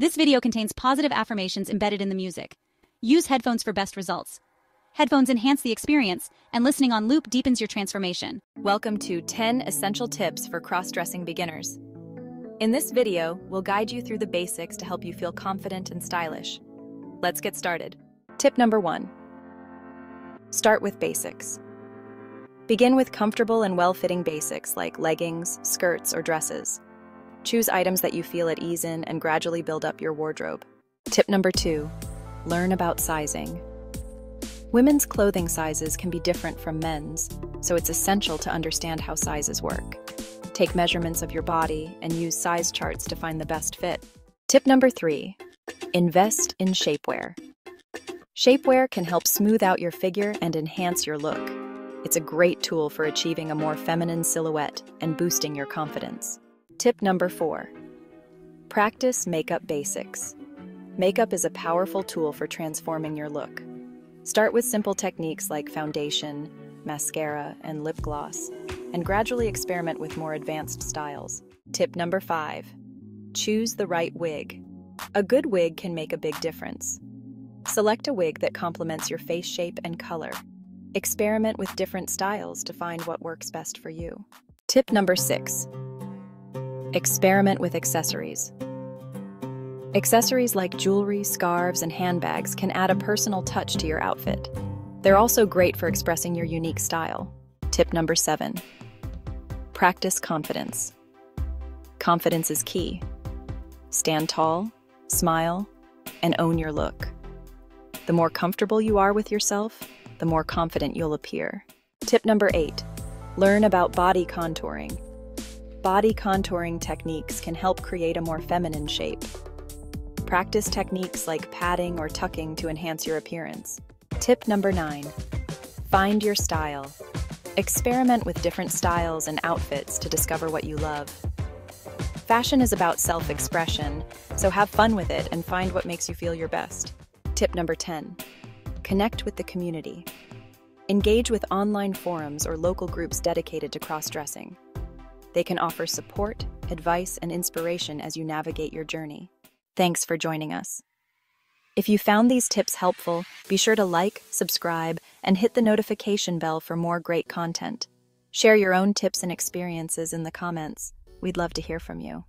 This video contains positive affirmations embedded in the music. Use headphones for best results. Headphones enhance the experience, and listening on loop deepens your transformation. Welcome to 10 Essential Tips for Cross-Dressing Beginners. In this video, we'll guide you through the basics to help you feel confident and stylish. Let's get started. Tip number one. Start with basics. Begin with comfortable and well-fitting basics like leggings, skirts, or dresses. Choose items that you feel at ease in and gradually build up your wardrobe. Tip number two. Learn about sizing. Women's clothing sizes can be different from men's, so it's essential to understand how sizes work. Take measurements of your body and use size charts to find the best fit. Tip number three invest in shapewear. Shapewear can help smooth out your figure and enhance your look. It's a great tool for achieving a more feminine silhouette and boosting your confidence. Tip number four practice makeup basics. Makeup is a powerful tool for transforming your look. Start with simple techniques like foundation, mascara, and lip gloss, and gradually experiment with more advanced styles. Tip number five choose the right wig. A good wig can make a big difference. Select a wig that complements your face shape and color. Experiment with different styles to find what works best for you. Tip number six experiment with accessories. Accessories like jewelry, scarves, and handbags can add a personal touch to your outfit. They're also great for expressing your unique style. Tip number seven practice confidence. Confidence is key. Stand tall, smile, and own your look. The more comfortable you are with yourself, the more confident you'll appear. Tip number eight learn about body contouring. Body contouring techniques can help create a more feminine shape. Practice techniques like padding or tucking to enhance your appearance. Tip number nine find your style. Experiment with different styles and outfits to discover what you love. Fashion is about self expression, so have fun with it and find what makes you feel your best. Tip number 10 Connect with the community. Engage with online forums or local groups dedicated to cross dressing. They can offer support, advice, and inspiration as you navigate your journey. Thanks for joining us. If you found these tips helpful, be sure to like, subscribe, and hit the notification bell for more great content. Share your own tips and experiences in the comments. We'd love to hear from you.